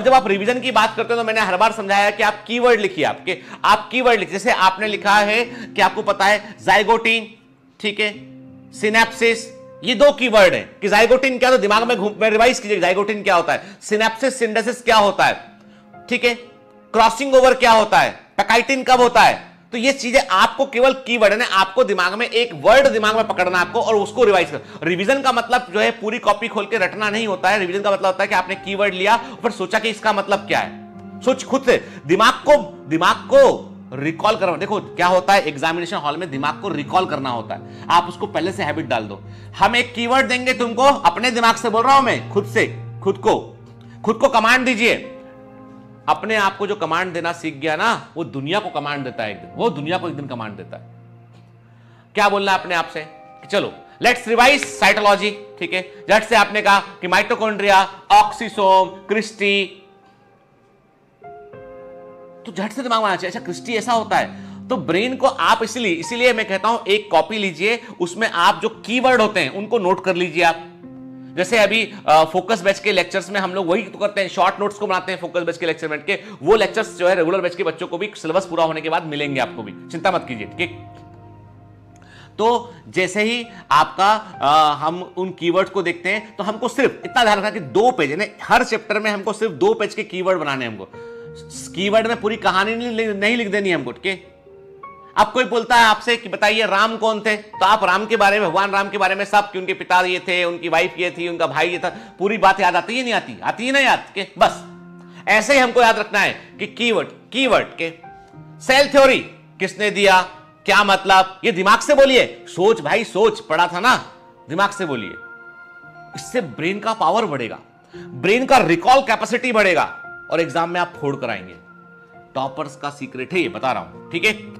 और जब आप रिवीजन की बात करते हो तो मैंने हर बार समझाया कि आप कीवर्ड लिखिए आपके। आप कीवर्ड लिखिए। जैसे आपने लिखा है कि आपको पता है जाइगोटीन ठीक है? सिनेप्सिस ये दो कीवर्ड है कि जाइगोटिन क्या तो दिमाग में घूम रिवाइज कीजिए जाइगोटिन क्या होता है। सिनेप्सिस सिंडेसिस क्या होता है? ठीक है? क्रॉसिंग ओवर क्या होता है? पैकाइटिन कब होता है? तो ये चीज़ें आपको केवल कीवर्ड है आपको दिमाग में एक वर्ड दिमाग में पकड़ना आपको और उसको रिवाइज कर रिवीजन का मतलब जो है पूरी कॉपी खोल के रटना नहीं होता है। रिवीजन का मतलब होता है कि आपने कीवर्ड लिया, फिर सोचा कि इसका मतलब क्या है। सोच खुद से। दिमाग को दिमाग को रिकॉल करना। देखो, क्या होता है एग्जामिनेशन हॉल में दिमाग को रिकॉल करना होता है। आप उसको पहले से हैबिट डाल दो। हम एक कीवर्ड देंगे तुमको, अपने दिमाग से बोल रहा हूँ मैं, खुद से, खुद को। खुद को कमांड दीजिए। अपने आप को जो कमांड देना सीख गया ना, वो दुनिया को कमांड देता है एक दिन। वो दुनिया को एक दिन कमांड देता है। क्या बोलना अपने आप से? कि चलो लेट्स रिवाइज साइटोलॉजी ठीक है? जट से आपने कहा कि माइटोकॉन्ड्रिया ऑक्सीसोम क्रिस्टी तो झट से दिमाग में आना चाहिए अच्छा क्रिस्टी ऐसा होता है। तो ब्रेन को आप इसलिए, इसीलिए मैं कहता हूँ, एक कॉपी लीजिए, उसमें आप जो कीवर्ड होते हैं, उनको नोट कर लीजिए आप। जैसे अभी फोकस बैच के लेक्चर्स में हम लोग वही तो करते हैं शॉर्ट नोट्स को बनाते हैं फोकस बैच के लेक्चर में के वो लेक्चर्स जो है रेगुलर बैच के बच्चों को भी सिलेबस पूरा होने के बाद मिलेंगे आपको भी। चिंता मत कीजिए ठीक? तो जैसे ही आपका आ, हम उन कीवर्ड्स को देखते हैं तो हमको सिर्फ़ इतना ध्यान रखना कि दो पेज यानी हर चैप्टर में हमको सिर्फ़ दो पेज के कीवर्ड बनाने हमको। कीवर्ड में पूरी कहानी नहीं लिख देनी हमको ठीक? है अब कोई बोलता है आपसे कि बताइए, राम कौन थे? तो आप राम के बारे में, भगवान राम के बारे में सब कि उनके पिता ये थे, उनकी वाइफ ये थी, उनका भाई ये था, पूरी बात याद आती है नहीं आती? आती है ना याद? के, बस। ऐसे ही हमको याद रखना है कि कीवर्ड कीवर्ड के सेल थ्योरी किसने दिया? क्या मतलब? ये दिमाग से बोलिए। सोच भाई, सोच पड़ा था ना? दिमाग से बोलिए। इससे ब्रेन का पावर बढ़ेगा। ब्रेन का रिकॉल कैपेसिटी बढ़ेगा। और एग्ज़ाम में आप फोड़ कराएँगे टॉपर्स का सीक्रेट है, ये बता रहा हूँ। ठीक है?